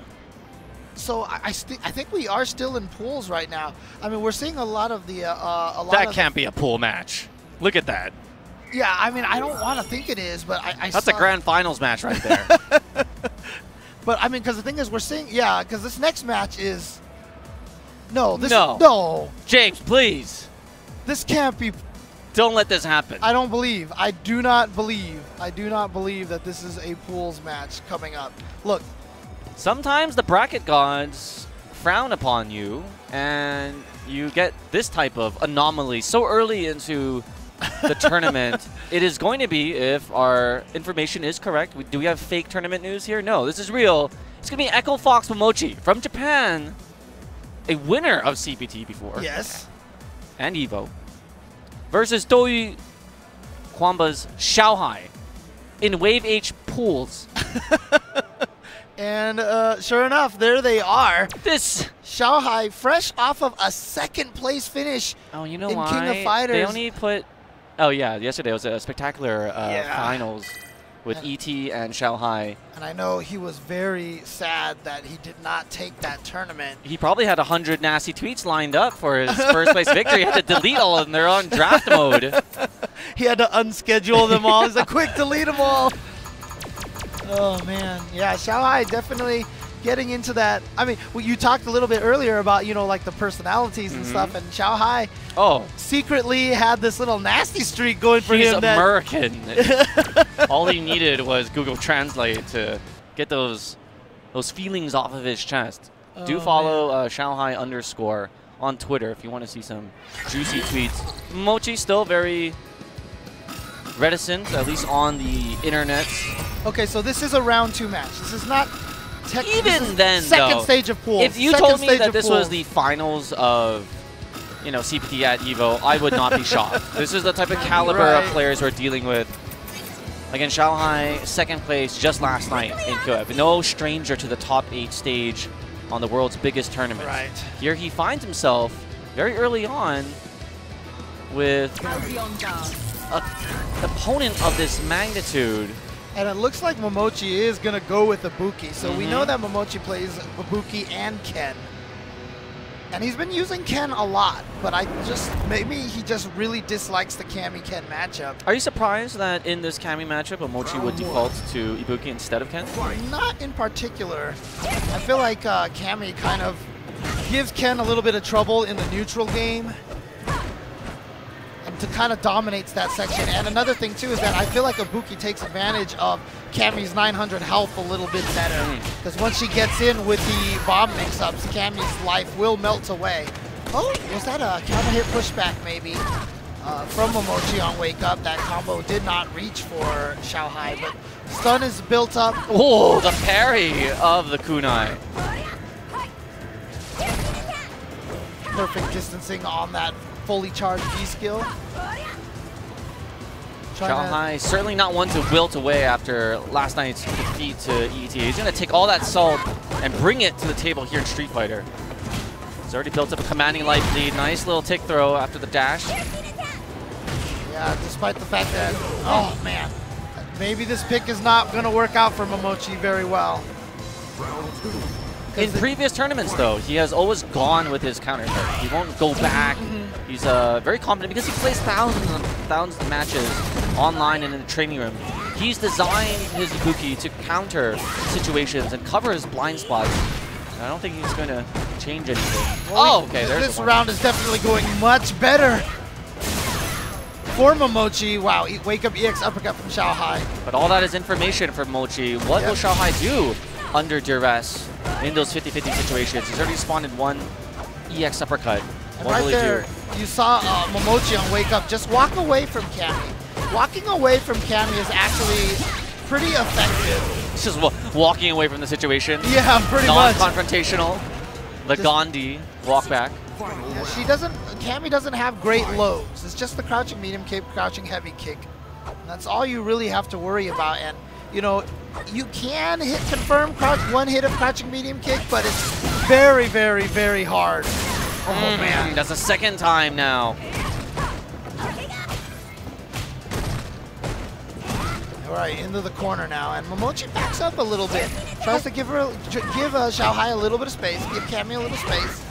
So I, I, I think we are still in pools right now. I mean, we're seeing a lot of the uh, uh, a lot That of. can't be a pool match. Look at that. Yeah, I mean, I don't want to think it is, but I. I That's a grand finals match right there. *laughs* But I mean, because the thing is, we're seeing. Yeah, because this next match is. No, this No. no, James, please this can't be. don't let this happen. I don't believe. I do not believe. I do not believe that this is a pools match coming up. Look, Sometimes the bracket gods frown upon you, and you get this type of anomaly so early into the *laughs* tournament. It is going to be, if our information is correct, we, do we have fake tournament news here? No, this is real. It's going to be Echo Fox Momochi from Japan, a winner of CPT before yes, and Evo, versus Doi Kwamba's Xiaohai in Wave H pools. *laughs* and uh, sure enough, there they are. This Xiaohai, fresh off of a second place finish. Oh, you know in why? King of They Fighters. only put. Oh yeah, yesterday was a spectacular uh, Yeah. finals with And- ET and Xiaohai. And I know he was very sad that he did not take that tournament. He probably had hundred nasty tweets lined up for his first place victory. He had to delete all of them. They're on draft mode. *laughs* He had to unschedule them all. He's like, quick, delete them all. Oh, man. Yeah, Xiaohai definitely getting into that. I mean, well, you talked a little bit earlier about, you know, like the personalities and Mhm. stuff, and Xiaohai Oh, secretly had this little nasty streak going for he's him. that- American. *laughs* all he needed was Google Translate to get those those feelings off of his chest. Do Oh, follow uh, Xiaohai underscore on Twitter if you want to see some juicy tweets. Mochi still very reticent, at least on the internet. Okay, so this is a round two match. This is not tech- this Even is then, second though, stage of pool. If you Second told me that of this was the finals of, you know, CPT at Evo, I would not be shocked. *laughs* This is the type of caliber Right. of players we're dealing with. Again, Xiaohai, second place just last night in Kyiv. No stranger to the top eight stage on the world's biggest tournament. Right. Here he finds himself very early on with an opponent of this magnitude. And it looks like Momochi is going to go with Ibuki. So we know Mhm. that Momochi plays Ibuki and Ken. And he's been using Ken a lot, but I just, maybe he just really dislikes the Cammy Ken matchup. Are you surprised that in this Cammy matchup, Omochi would default to Ibuki instead of Ken? Not in particular. I feel like uh, Cammy kind of gives Ken a little bit of trouble in the neutral game. To kind of dominates that section. And another thing too is that I feel like Ibuki takes advantage of Cammy's 900 health a little bit better. Because once she gets in with the bomb mix-ups, Cammy's life will melt away. Oh, was that a counter hit pushback maybe? Uh, from Momochi on Wake Up, that combo did not reach for Xiao Hai, but stun is built up. Oh, the parry of the kunai. Perfect distancing on that fully charged V skill. Trying to- Xiaohai certainly not one to wilt away after last night's defeat to ET. He's going to take all that salt and bring it to the table here in Street Fighter. He's already built up a commanding life lead. Nice little tick throw after the dash. Yeah, despite the fact that, oh man, maybe this pick is not going to work out for Momochi very well. In previous tournaments, though, he has always gone with his counter. He won't go back. He's uh, very confident because he plays thousands and thousands of matches online and in the training room. He's designed his Ibuki to counter situations and cover his blind spots. I don't think he's going to change anything. oh, okay, there's This round is definitely going much better for Momochi. Wow, wake up EX uppercut from Xiao Hai. But all that is information for Mochi. What will Yep. Xiao Hai do under duress in those 50-50 situations? He's already spawned in one EX uppercut. What right will he there, do? you saw uh, Momochi on Wake Up just walk away from Cammy. Walking away from Cammy is actually pretty effective. It's just wa- walking away from the situation. Yeah, pretty much. Non-confrontational. The Just- Gandhi walk back. Yeah, she doesn't. Cammy doesn't have great lows. It's just the crouching medium kick, crouching heavy kick. That's all you really have to worry about. And you know, you can hit confirm crouch one hit of crouching medium kick, but it's very, very, very hard. Oh Mm, man. That's the second time now. All right, into the corner now, and Momochi backs up a little bit. Tries to give her, give uh, Xiao Hai a little bit of space, give Cammy a little space.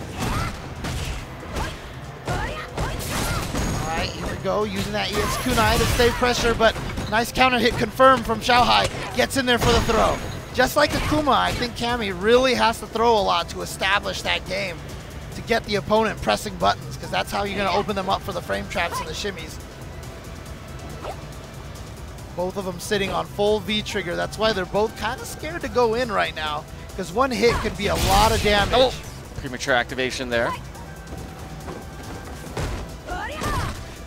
All right, here we go, using that EX Kunai to stay pressure, but nice counter hit confirmed from Xiao Hai. Gets in there for the throw. Just like Akuma, I think Cammy really has to throw a lot to establish that game, to get the opponent pressing buttons, because that's how you're going to open them up for the frame traps and the shimmies. Both of them sitting on full V trigger. That's why they're both kind of scared to go in right now, because one hit could be a lot of damage. Oh, premature activation there.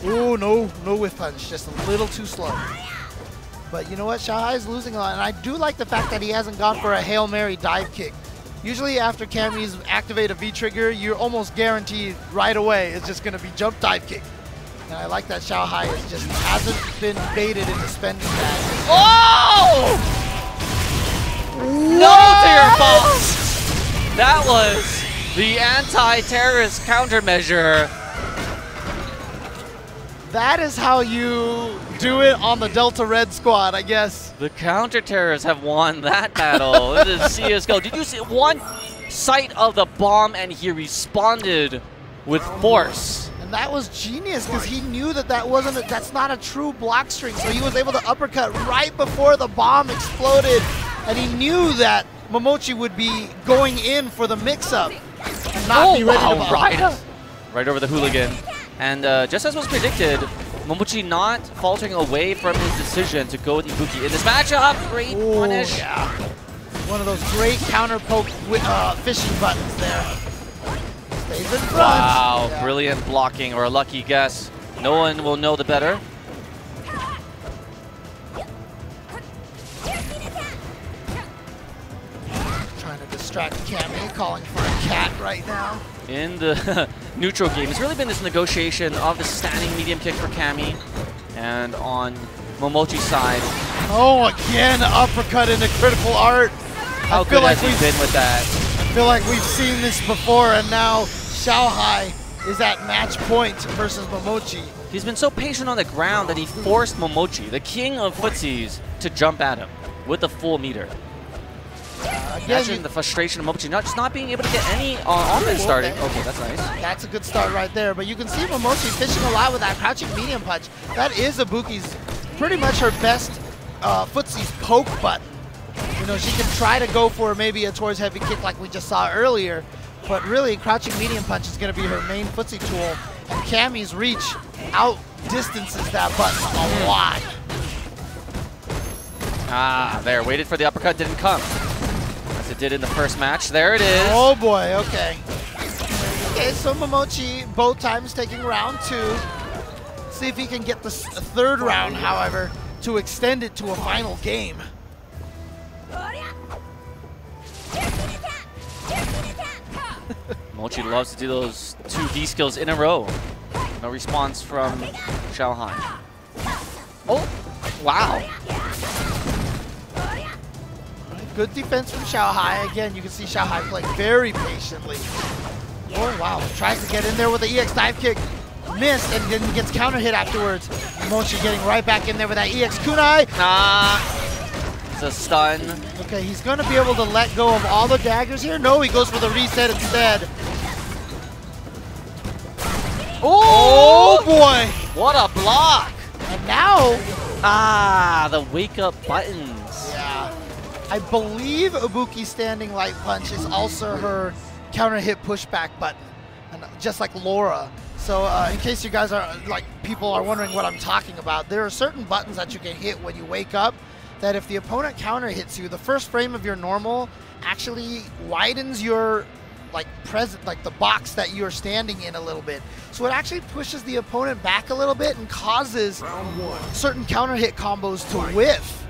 Ooh, no, no whiff punch, just a little too slow. But you know what? Xiao is losing a lot, and I do like the fact that he hasn't gone for a Hail Mary dive kick. Usually after Cammy's activate a V trigger, you're almost guaranteed right away it's just going to be jump dive kick. And I like that Xiao is just hasn't been baited into spending that. Oh! No to fault! That was the anti-terrorist countermeasure. That is how you do it on the Delta Red squad, I guess. The counter-terrorists have won that battle. *laughs* this is CSGO. Did you see one sight of the bomb and he responded with force? And that was genius because he knew that that wasn't a, that's not a true block string. So he was able to uppercut right before the bomb exploded, and he knew that Momochi would be going in for the mix-up and not be oh, ready to Oh, wow, bomb. right, right over the hooligan. And uh, just as was predicted, Momochi not faltering away from his decision to go with Ibuki in this matchup. Great Ooh, punish. yeah. One of those great counter poke uh, fishing buttons there. Stays in front. Wow, Yeah. brilliant blocking or a lucky guess. No one will know the better. Trying to distract Cammy, calling for a cat right now. In the *laughs* neutral game. It's really been this negotiation of the standing medium kick for Cammy, and on Momochi's side, Oh, again, uppercut into critical art. how I feel good like has he we've been with that? I feel like we've seen this before, and now Xiao is at match point versus Momochi. He's been so patient on the ground that he forced Momochi, the king of footsies, to jump at him with a full meter. Again, Imagine the frustration of Momochi not just not being able to get any uh, offense starting. okay. Okay, that's nice. that's a good start right there. But you can see Momochi fishing a lot with that crouching medium punch. That is Ibuki's pretty much her best uh, footsie's poke button. You know, she can try to go for maybe a towards heavy kick like we just saw earlier, but really crouching medium punch is going to be her main footsie tool. And Cammy's reach out distances that button a lot. Ah, there. Waited for the uppercut, didn't come. Did in the first match. There it is. Oh boy, okay. Okay, so Momochi both times taking round two. See if he can get the third round, however, to extend it to a final game. Mochi loves to do those two D skills in a row. No response from Xiaohai. Oh, wow. Good defense from Xiaohai. Again, you can see Xiaohai playing very patiently. Oh, wow. Tries to get in there with the EX dive kick. Missed and then gets counter hit afterwards. Mochi getting right back in there with that EX kunai. Nah. It's a stun. Okay, he's going to be able to let go of all the daggers here. No, he goes for the reset instead. Oh, boy. What a block. And now, Ah, the wake up buttons. I believe Ibuki's standing light punch is also her counter hit pushback button, and just like Laura. So uh, in case you guys are like people are wondering what I'm talking about, there are certain buttons that you can hit when you wake up. That if the opponent counter hits you, the first frame of your normal actually widens your like present like the box that you're standing in a little bit. So it actually pushes the opponent back a little bit and causes certain counter hit combos to whiff.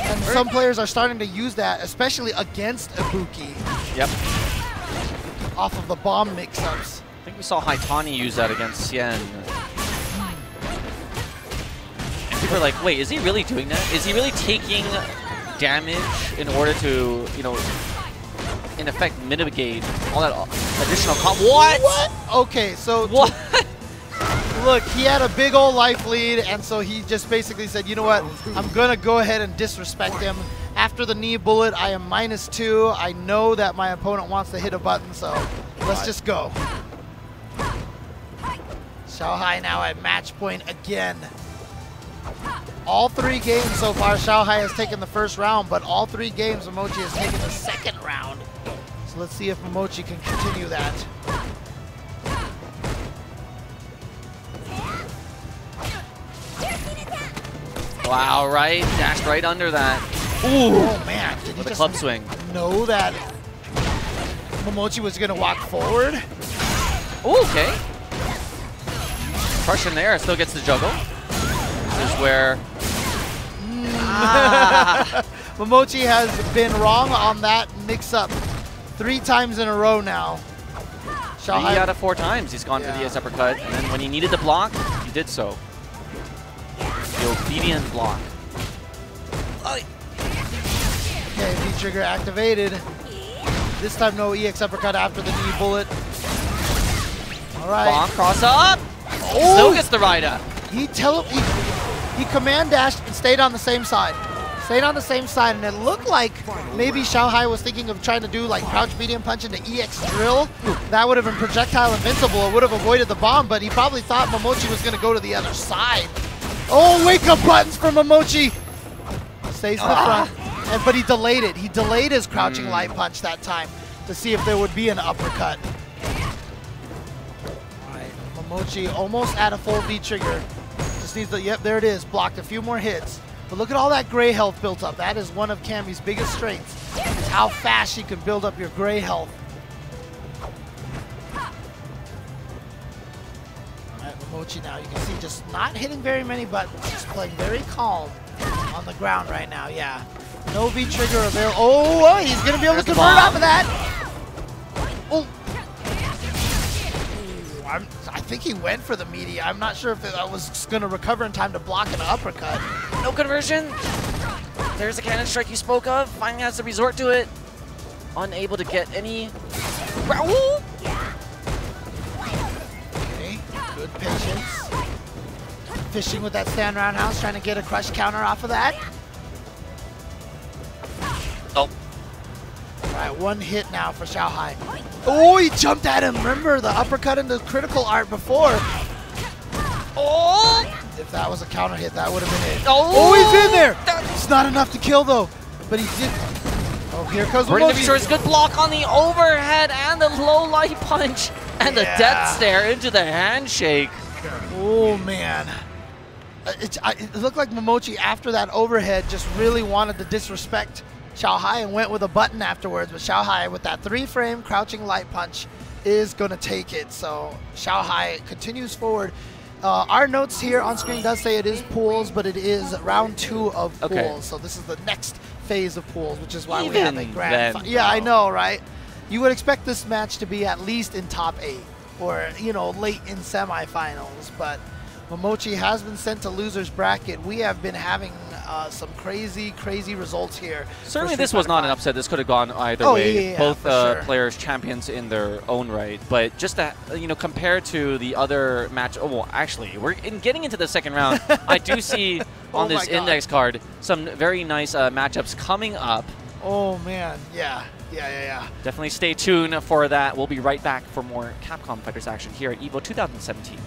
And some players are starting to use that, especially against Ibuki, Yep. off of the bomb mix-ups. I think we saw Haitani use that against Xian. And people are like, wait, is he really doing that? Is he really taking damage in order to, you know, in effect mitigate all that additional comp? What? Okay, so What? *laughs* look, he had a big old life lead, and so he just basically said, you know what, I'm gonna go ahead and disrespect him. After the knee bullet, I am minus two. I know that my opponent wants to hit a button, so let's just go. Xiaohai now at match point again. All three games so far, Xiaohai has taken the first round, but all three games, Momochi has taken the second round. So let's see if Momochi can continue that. Wow, right? Dashed right under that Oh man, did with a club swing. know that Momochi was gonna walk forward? Ooh, okay. Crush in there, still gets the juggle. This is where. Ah. *laughs* Momochi has been wrong on that mix-up three times in a row now. Three out Xiaohai, of four times he's gone for the S uppercut, and then when he needed to block, he did so. The obedient block. okay, V-trigger activated. This time no EX uppercut after the knee bullet. All right. Bomb cross up. Oh! Still gets the ride up. He tele he, he command dashed and stayed on the same side. Stayed on the same side, and it looked like maybe Xiaohai was thinking of trying to do like crouch medium punch into EX drill. That would have been projectile invincible. It would have avoided the bomb, but he probably thought Momochi was going to go to the other side. Oh, wake up buttons from Momochi. Stays in the ah. front, and, but he delayed it. He delayed his crouching hmm. light punch that time to see if there would be an uppercut. Alright, Momochi almost at a full V trigger. Just needs the, yep, there it is. Blocked a few more hits. But look at all that gray health built up. That is one of Cammy's biggest strengths, is how fast she can build up your gray health. Now, you can see just not hitting very many buttons, just playing very calm on the ground right now, yeah. No V trigger available. Oh, uh, he's gonna be able There's to convert off of that. Oh, I'm, I think he went for the meaty. I'm not sure if I was going to recover in time to block an uppercut. No conversion. There's a cannon strike you spoke of. Finally has to resort to it. Unable to get any. Raoul! Patience. Fishing with that stand roundhouse, trying to get a crush counter off of that. Oh, All right, one hit now for Xiaohai. Oh, he jumped at him. Remember the uppercut into critical art before. oh! If that was a counter hit, that would have been it. Oh! Oh, he's in there. It's not enough to kill though, but he did. Oh, here comes Pretty Momochi. sure it's good block on the overhead and the low light punch *laughs* and the death stare into the handshake. Oh man. Uh, It, it looked like Momochi after that overhead just really wanted to disrespect Xiao Hai and went with a button afterwards. But Xiao Hai with that three frame crouching light punch is going to take it. So Xiao Hai continues forward. Uh, our notes here on screen does say it is pools, but it is round two of pools. Okay. So this is the next phase of pools, which is why we have a Even grand. then, yeah, I know, right? You would expect this match to be at least in top eight or you know late in semifinals, but Momochi has been sent to losers bracket. We have been having uh, some crazy, crazy results here. Certainly, this was not an upset. This could have gone either Oh, way. yeah, yeah, Both uh, sure. players champions in their own right. But just that, you know, compared to the other match, oh, well, actually, we're in getting into the second round. *laughs* I do see Oh on my this index card some very nice uh, matchups coming up. Oh man, yeah, yeah, yeah, yeah. Definitely stay tuned for that. We'll be right back for more Capcom Fighters action here at EVO 2017.